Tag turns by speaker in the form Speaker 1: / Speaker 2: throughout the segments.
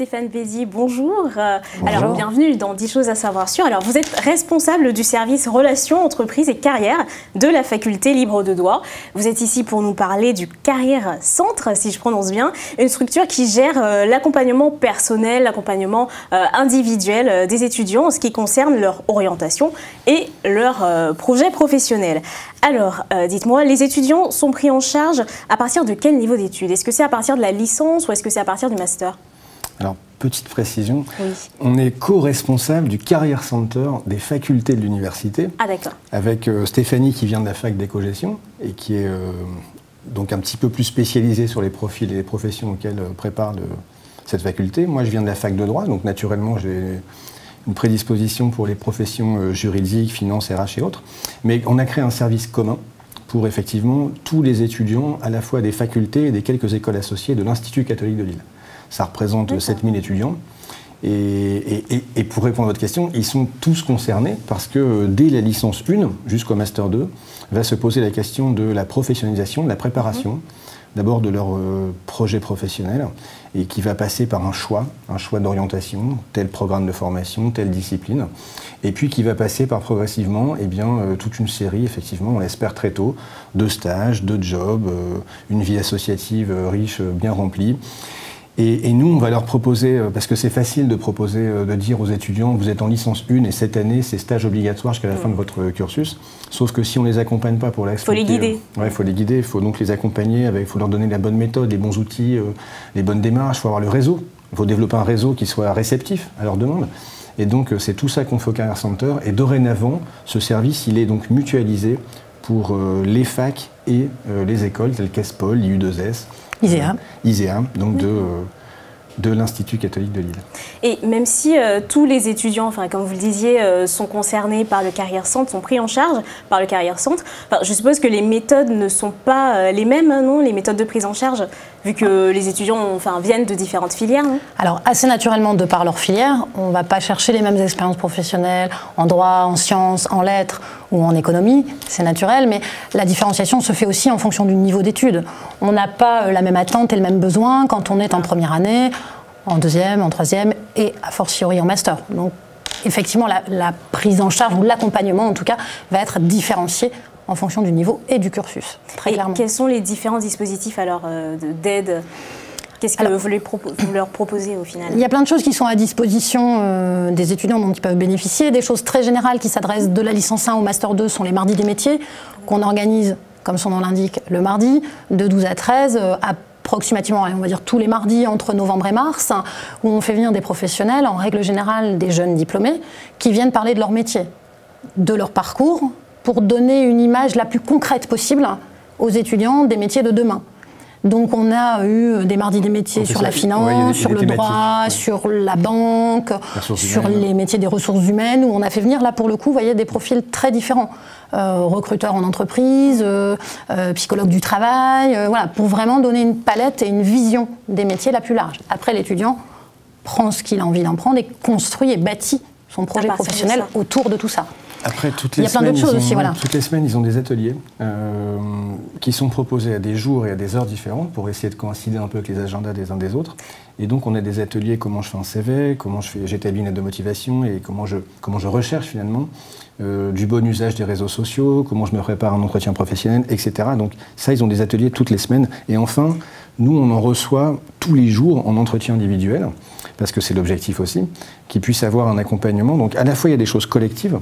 Speaker 1: Stéphane Bézi, bonjour. Euh, alors, bienvenue dans 10 choses à savoir sur. Alors, vous êtes responsable du service Relations, Entreprises et Carrière de la faculté libre de droit. Vous êtes ici pour nous parler du Carrière Centre, si je prononce bien, une structure qui gère euh, l'accompagnement personnel, l'accompagnement euh, individuel des étudiants en ce qui concerne leur orientation et leur projet professionnel. Alors, dites-moi, les étudiants sont pris en charge à partir de quel niveau d'études? Est-ce que c'est à partir de la licence ou est-ce que c'est à partir du master?
Speaker 2: Alors, petite précision, on est co-responsable du Carrière Center des facultés de l'université.
Speaker 1: Ah.
Speaker 2: Avec euh, Stéphanie qui vient de la fac d'éco-gestion et qui est euh, donc un petit peu plus spécialisée sur les profils et les professions auxquelles euh, prépare cette faculté. Moi, je viens de la fac de droit, donc naturellement, j'ai une prédisposition pour les professions juridiques, finances, RH et autres. Mais on a créé un service commun pour effectivement tous les étudiants, à la fois des facultés et des quelques écoles associées de l'Institut catholique de Lille. Ça représente 7000 étudiants. Et, pour répondre à votre question, ils sont tous concernés parce que euh, dès la licence 1 jusqu'au Master 2, va se poser la question de la professionnalisation, de la préparation, mhm. d'abord de leur euh, projet professionnel, et qui va passer par un choix, un choix d'orientation, tel programme de formation, telle discipline, et puis qui va passer par progressivement eh bien, euh, toute une série, effectivement, on l'espère très tôt, de stages, de jobs, une vie associative riche, bien remplie. Et, nous, on va leur proposer, euh, parce que c'est facile de proposer, euh, de dire aux étudiants, vous êtes en licence 1 et cette année, c'est stage obligatoire jusqu'à la fin de votre cursus. Sauf que si on ne les accompagne pas pour la
Speaker 1: Il faut les guider.
Speaker 2: Euh, il faut les guider, il faut donc les accompagner, il faut leur donner la bonne méthode, les bons outils, les bonnes démarches, il faut avoir le réseau. Il faut développer un réseau qui soit réceptif à leurs demandes. Et donc, c'est tout ça qu'on fait au Career Center. Et dorénavant, ce service, il est donc mutualisé pour les facs et les écoles telles qu'ESPOL, l'IU2S,
Speaker 3: ISEA.
Speaker 2: ISEA, donc de, euh, de l'Institut catholique de Lille.
Speaker 1: Et même si euh, tous les étudiants, enfin, comme vous le disiez, euh, sont concernés par le Carrière Centre, sont pris en charge par le Carrière Centre, je suppose que les méthodes ne sont pas les mêmes, non Les méthodes de prise en charge, vu que les étudiants enfin, viennent de différentes filières
Speaker 3: Alors, assez naturellement, de par leur filière, on ne va pas chercher les mêmes expériences professionnelles en droit, en sciences, en lettres ou en économie, c'est naturel, mais la différenciation se fait aussi en fonction du niveau d'études. On n'a pas euh, la même attente et le même besoin quand on est en première année, en deuxième, en troisième et a fortiori en master. Donc, effectivement, la, prise en charge ou l'accompagnement, en tout cas, va être différencié en fonction du niveau et du cursus, très
Speaker 1: et Quels sont les différents dispositifs alors euh, d'aide? Qu'est-ce que vous, leur proposez au final?
Speaker 3: Il y a plein de choses qui sont à disposition euh, des étudiants dont ils peuvent bénéficier. Des choses très générales qui s'adressent de la licence 1 au Master 2 sont les mardis des métiers, qu'on organise, comme son nom l'indique, le mardi, de 12 à 13, euh, approximativement, on va dire tous les mardis entre novembre et mars, où on fait venir des professionnels, en règle générale des jeunes diplômés, qui viennent parler de leur métier, de leur parcours, pour donner une image la plus concrète possible aux étudiants des métiers de demain. Donc on a eu des mardis des métiers sur la finance, sur le droit, sur la banque, sur les métiers des ressources humaines, où on a fait venir là pour le coup, vous voyez, des profils très différents. Euh, recruteurs en entreprise, euh, euh, psychologues du travail, voilà, pour vraiment donner une palette et une vision des métiers la plus large. Après, l'étudiant prend ce qu'il a envie d'en prendre et construit et bâtit son projet professionnel autour de tout ça.
Speaker 2: Après, toutes les, semaines, ils ont, toutes les semaines, ils ont des ateliers euh, qui sont proposés à des jours et à des heures différentes pour essayer de coïncider un peu avec les agendas des uns des autres. Et donc, on a des ateliers comment je fais un CV, comment j'établis une aide de motivation et comment je, comment je recherche finalement euh, du bon usage des réseaux sociaux, comment je me prépare un entretien professionnel, etc. Donc, ça, ils ont des ateliers toutes les semaines. Et enfin, nous, on en reçoit tous les jours en entretien individuel, parce que c'est l'objectif aussi, qu'ils puissent avoir un accompagnement. Donc, à la fois, il y a des choses collectives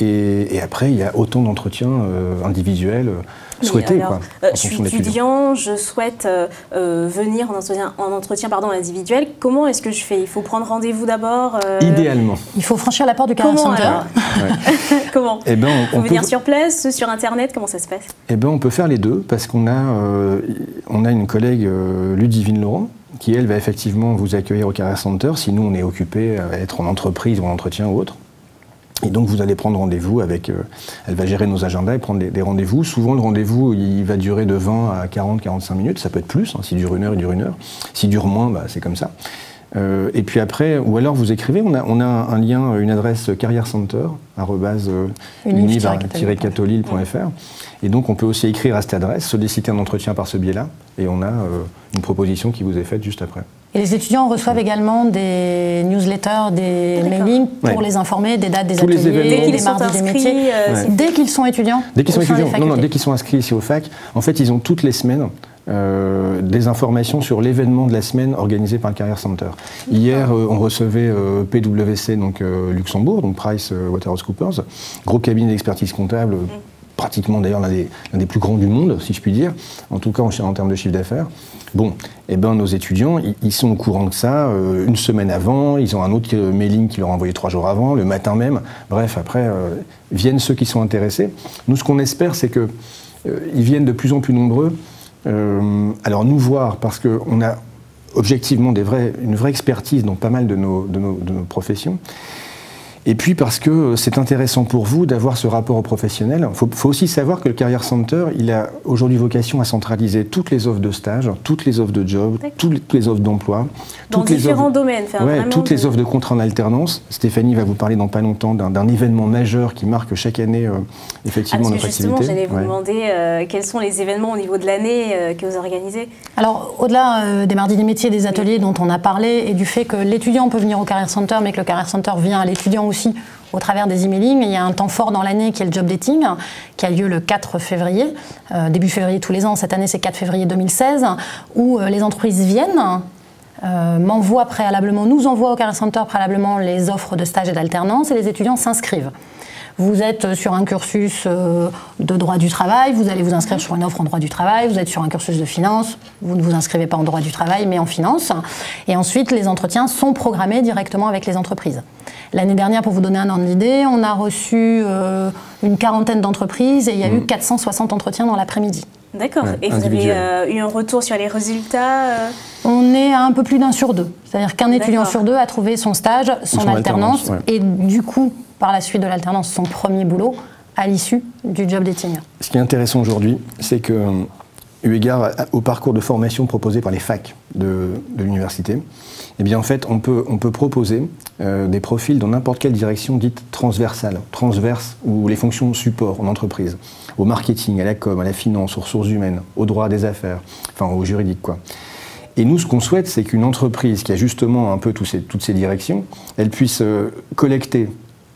Speaker 2: Et, après, il y a autant d'entretiens euh, individuels euh, souhaités.
Speaker 1: Euh, je suis étudiant, je souhaite venir en entretien, en entretien pardon, individuel. Comment est-ce que je fais? Il faut prendre rendez-vous d'abord
Speaker 2: Idéalement.
Speaker 3: Il faut franchir la porte du Comment
Speaker 1: Comment? Eh ben, on, peut venir sur place, sur Internet Comment ça se passe?
Speaker 2: Eh ben, on peut faire les deux parce qu'on a, on a une collègue, Ludivine Laurent, qui elle va effectivement vous accueillir au Carrière Center si nous on est occupé à être en entreprise ou en entretien ou autre. Et donc vous allez prendre rendez-vous avec, euh, elle va gérer nos agendas et prendre des, rendez-vous. Souvent le rendez-vous il va durer de 20 à 40, 45 minutes, ça peut être plus, hein. s'il dure une heure, il dure une heure. S'il dure moins, bah, c'est comme ça. Euh, et puis après, ou alors vous écrivez, on a, on a un lien, une adresse carrière center, catholiquefr Et donc on peut aussi écrire à cette adresse, solliciter un entretien par ce biais-là, et on a euh, une proposition qui vous est faite juste après.
Speaker 3: Et les étudiants reçoivent également des newsletters, des mailings pour les informer des dates des ateliers, des mardis des métiers. Euh, dès qu'ils sont étudiants
Speaker 2: Dès qu'ils sont étudiants, non, non, dès qu'ils sont inscrits ici au FAC, en fait, ils ont toutes les semaines euh, des informations sur l'événement de la semaine organisé par le Carrière Center. Hier, euh, on recevait PwC, donc Luxembourg, donc Price Waterhouse Coopers, gros cabinet d'expertise comptable, pratiquement d'ailleurs l'un des, plus grands du monde, si je puis dire, en tout cas en, termes de chiffre d'affaires. Bon, eh ben, nos étudiants, ils, sont au courant de ça euh, une semaine avant, ils ont un autre euh, mailing qui leur a envoyé trois jours avant, le matin même. Bref, après, euh, viennent ceux qui sont intéressés. Nous, ce qu'on espère, c'est qu'ils viennent de plus en plus nombreux. Alors, nous voir, parce qu'on a objectivement une vraie expertise dans pas mal de nos professions. Et puis parce que c'est intéressant pour vous d'avoir ce rapport au professionnel. Il faut, aussi savoir que le Career Center, il a aujourd'hui vocation à centraliser toutes les offres de stage, toutes les offres de job, toutes les offres d'emploi.
Speaker 1: Dans différents domaines.
Speaker 2: toutes les offres de contrat en alternance. Stéphanie va vous parler dans pas longtemps d'un événement majeur qui marque chaque année euh, effectivement ah, notre
Speaker 1: justement, j'allais vous demander euh, quels sont les événements au niveau de l'année euh, que vous organisez?
Speaker 3: Alors au-delà des mardis des métiers, des ateliers dont on a parlé et du fait que l'étudiant peut venir au Career Center, mais que le Career Center vient à l'étudiant aussi au travers des emailing. Il y a un temps fort dans l'année qui est le job dating, qui a lieu le 4 février, euh, début février tous les ans. Cette année, c'est 4 février 2016, où euh, les entreprises viennent. Euh, m'envoient préalablement, nous envoient au Career Center préalablement les offres de stage et d'alternance et les étudiants s'inscrivent. Vous êtes sur un cursus de droit du travail, vous allez vous inscrire sur une offre en droit du travail, vous êtes sur un cursus de finance, vous ne vous inscrivez pas en droit du travail mais en finance. Et ensuite, les entretiens sont programmés directement avec les entreprises. L'année dernière, pour vous donner un ordre d'idée, on a reçu euh, une quarantaine d'entreprises et il y a eu 460 mmh. entretiens dans l'après-midi.
Speaker 1: D'accord. et vous avez euh, eu un retour sur les résultats euh
Speaker 3: On est à un peu plus d'un sur deux. C'est-à-dire qu'un étudiant sur deux a trouvé son stage, son, alternance, et du coup, par la suite de l'alternance, son premier boulot à l'issue du job dating.
Speaker 2: Ce qui est intéressant aujourd'hui, c'est que, eu égard au parcours de formation proposé par les facs de, l'université, eh bien en fait, on peut, on peut proposer euh, des profils dans n'importe quelle direction dite transversale, transverse, ou les fonctions support en entreprise, au marketing, à la com, à la finance, aux ressources humaines, au droit des affaires, enfin au juridique quoi. Et nous, ce qu'on souhaite, c'est qu'une entreprise qui a justement un peu ces, toutes ces directions, elle puisse euh, collecter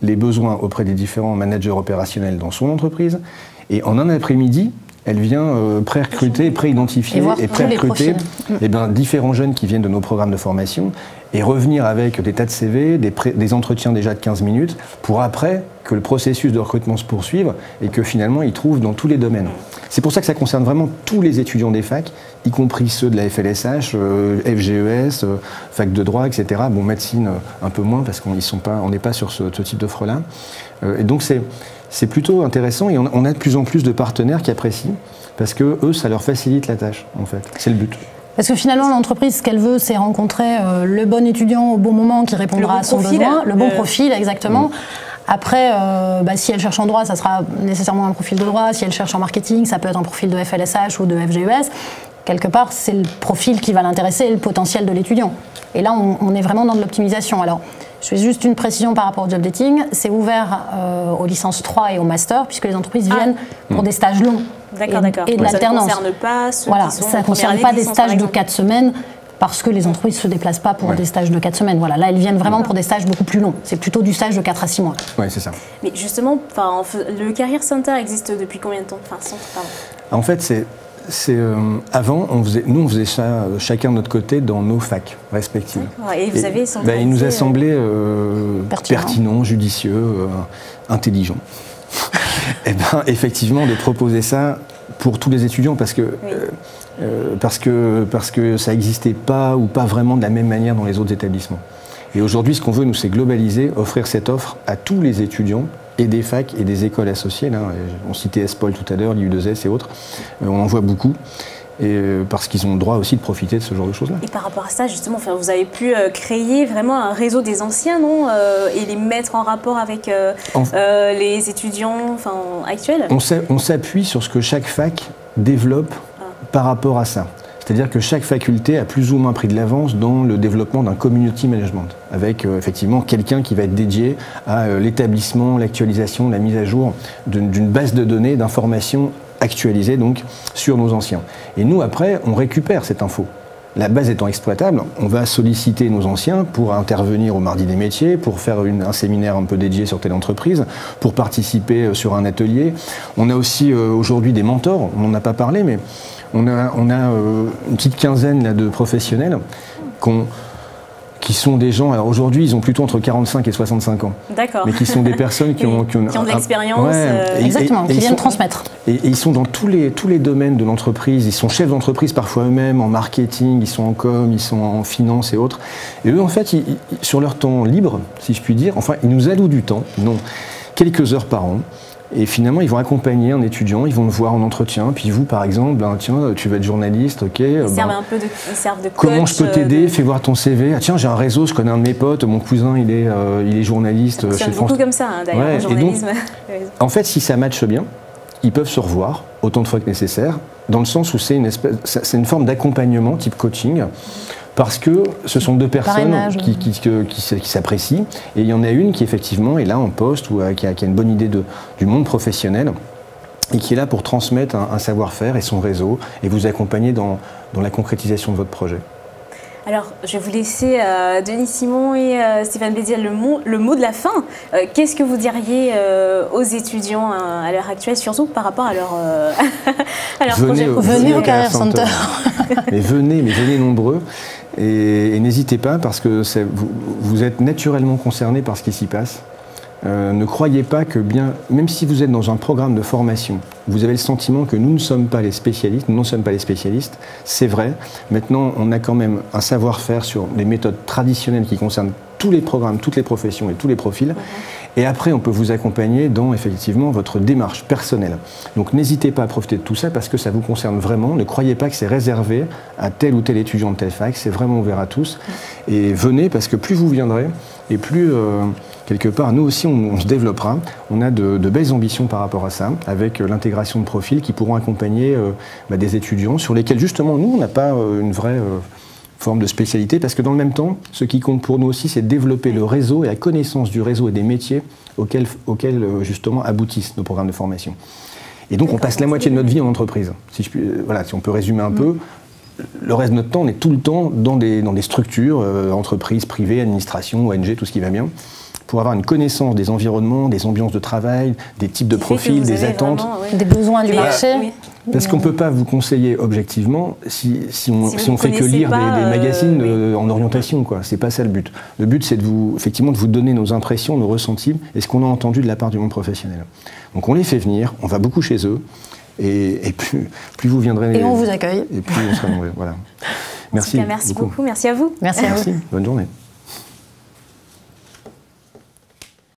Speaker 2: les besoins auprès des différents managers opérationnels dans son entreprise, et en un après-midi, elle vient euh, pré-recruter, pré-identifier et, pré-recruter eh ben, différents jeunes qui viennent de nos programmes de formation et revenir avec des tas de CV, des, entretiens déjà de 15 minutes, pour après que le processus de recrutement se poursuive et que finalement ils trouvent dans tous les domaines. C'est pour ça que ça concerne vraiment tous les étudiants des facs, y compris ceux de la FLSH, euh, FGES, euh, fac de droit, etc. Bon, médecine un peu moins parce qu'on n'est pas sur ce, ce type d'offre-là. et donc c'est c'est plutôt intéressant et on, a de plus en plus de partenaires qui apprécient parce que eux, ça leur facilite la tâche, en fait. C'est le but.
Speaker 3: Parce que finalement, l'entreprise, ce qu'elle veut, c'est rencontrer euh, le bon étudiant au bon moment qui répondra à son besoin, le bon euh, profil, exactement. Mm. Après, euh, bah, si elle cherche en droit, ça sera nécessairement un profil de droit. Si elle cherche en marketing, ça peut être un profil de FLSH ou de FGES. Quelque part, c'est le profil qui va l'intéresser et le potentiel de l'étudiant. Et là, on, on est vraiment dans de l'optimisation. Alors, je fais juste une précision par rapport au job dating. C'est ouvert euh, aux licences 3 et au master, puisque les entreprises ah. viennent pour des stages longs.
Speaker 1: D'accord, d'accord.
Speaker 3: Et, de l'alternance.
Speaker 1: Ça ne concerne pas ceux
Speaker 3: voilà, ça ne concerne pas des stages de 4 semaines parce que les entreprises ne se déplacent pas pour des stages de 4 semaines. Voilà, là, elles viennent vraiment pour des stages beaucoup plus longs. C'est plutôt du stage de 4 à 6 mois.
Speaker 2: Oui, c'est ça.
Speaker 1: Mais justement, le Career Center existe depuis combien de temps? Enfin,
Speaker 2: En fait, c'est c'est euh, avant, on faisait, nous on faisait ça euh, chacun de notre côté dans nos facs respectives.
Speaker 1: Et vous avez
Speaker 2: ben, Il nous a semblé euh, pertinent. judicieux, intelligent. et eh ben effectivement de proposer ça pour tous les étudiants parce que parce que parce que ça n'existait pas ou pas vraiment de la même manière dans les autres établissements. Et aujourd'hui, ce qu'on veut, nous, c'est globaliser, offrir cette offre à tous les étudiants et des facs et des écoles associées. Là. On citait ESPOL tout à l'heure, l'IU2S et autres. Euh, on en voit beaucoup. Et euh, parce qu'ils ont le droit aussi de profiter de ce genre de choses-là.
Speaker 1: Et par rapport à ça, justement, vous avez pu euh, créer vraiment un réseau des anciens, non Et les mettre en rapport avec les étudiants enfin, actuels?
Speaker 2: On s'appuie sur ce que chaque fac développe ah. par rapport à ça. C'est-à-dire que chaque faculté a plus ou moins pris de l'avance dans le développement d'un community management, avec euh, effectivement quelqu'un qui va être dédié à euh, l'établissement, l'actualisation, la mise à jour d'une base de données, d'informations actualisées donc sur nos anciens. Et nous, après, on récupère cette info. La base étant exploitable, on va solliciter nos anciens pour intervenir au Mardi des métiers, pour faire un séminaire un peu dédié sur telle entreprise, pour participer euh, sur un atelier. On a aussi euh, aujourd'hui des mentors, on n'en a pas parlé, mais on a, euh, une petite quinzaine de professionnels qu'on qui sont des gens, alors aujourd'hui ils ont plutôt entre 45 et 65 ans.
Speaker 1: D'accord.
Speaker 2: Mais qui sont des personnes qui, ont,
Speaker 1: qui ont, de l'expérience.
Speaker 3: Euh, exactement, qui viennent transmettre.
Speaker 2: Et, ils sont dans tous les, tous les domaines de l'entreprise. Ils sont chefs d'entreprise parfois eux-mêmes, en marketing, ils sont en com, ils sont en finance et autres. Et eux en fait, sur leur temps libre, si je puis dire, enfin ils nous allouent du temps, non, quelques heures par an. Et finalement, ils vont accompagner un étudiant, ils vont le voir en entretien. Puis vous, par exemple, ben, tiens, tu vas être journaliste, ok. Ils
Speaker 1: ben, servent un peu de, ils servent de coach,
Speaker 2: Comment je peux euh, t'aider? Fais voir ton CV. Ah, tiens, j'ai un réseau, je connais un de mes potes, mon cousin, il est, euh, il est journaliste
Speaker 1: chez France. beaucoup comme ça, hein, d'ailleurs, journalisme.
Speaker 2: en fait, si ça matche bien, ils peuvent se revoir autant de fois que nécessaire, dans le sens où c'est une, espèce, c'est une forme d'accompagnement type coaching parce que ce sont deux personnes qui, qui, s'apprécient. Et il y en a une qui, effectivement, est là en poste ou euh, qui, a, une bonne idée de, du monde professionnel et qui est là pour transmettre un, savoir-faire et son réseau et vous accompagner dans, dans, la concrétisation de votre projet.
Speaker 1: Alors, je vais vous laisser euh, Denis Simon et euh, Stéphane Béziel le mot, le mot de la fin. Qu'est-ce que vous diriez aux étudiants à l'heure actuelle, surtout par rapport à leur,
Speaker 2: à leur venez
Speaker 3: projet Venez au Carrière Center.
Speaker 2: mais venez, mais venez nombreux. Et, n'hésitez pas parce que vous, êtes naturellement concerné par ce qui s'y passe. Euh, ne croyez pas que bien, même si vous êtes dans un programme de formation, vous avez le sentiment que nous ne sommes pas les spécialistes, nous ne sommes pas les spécialistes, c'est vrai. Maintenant, on a quand même un savoir-faire sur les méthodes traditionnelles qui concernent tous les programmes, toutes les professions et tous les profils. Et après, on peut vous accompagner dans effectivement votre démarche personnelle. Donc n'hésitez pas à profiter de tout ça parce que ça vous concerne vraiment. Ne croyez pas que c'est réservé à tel ou tel étudiant de telle fac. C'est vraiment ouvert à tous. Et venez parce que plus vous viendrez et plus euh, quelque part, nous aussi, on, se développera. On a de, belles ambitions par rapport à ça, avec euh, l'intégration de profils qui pourront accompagner euh, bah, des étudiants sur lesquels justement nous, on n'a pas une vraie forme de spécialité, parce que dans le même temps, ce qui compte pour nous aussi, c'est développer le réseau et la connaissance du réseau et des métiers auxquels, auxquels euh, justement aboutissent nos programmes de formation. Et donc on passe la moitié de notre vie en entreprise. Si, je euh, voilà, si on peut résumer un mm. peu, le reste de notre temps, on est tout le temps dans des, dans des structures, euh, entreprises, privées, administrations, ONG, tout ce qui va bien pour avoir une connaissance des environnements, des ambiances de travail, des types de profils, des attentes.
Speaker 3: Des besoins du marché.
Speaker 2: Parce qu'on ne peut pas vous conseiller objectivement si, si on, si fait que lire des, euh, magazines euh, en orientation. Ce n'est pas ça le but. Le but, c'est de vous, effectivement, de vous donner nos impressions, nos ressentis et ce qu'on a entendu de la part du monde professionnel. Donc on les fait venir, on va beaucoup chez eux. Et, plus, plus, vous viendrez.
Speaker 3: Et on vous accueille.
Speaker 2: Et plus on sera nombreux. Voilà. Merci.
Speaker 1: merci beaucoup. Merci à vous.
Speaker 3: Merci à vous.
Speaker 2: Bonne journée.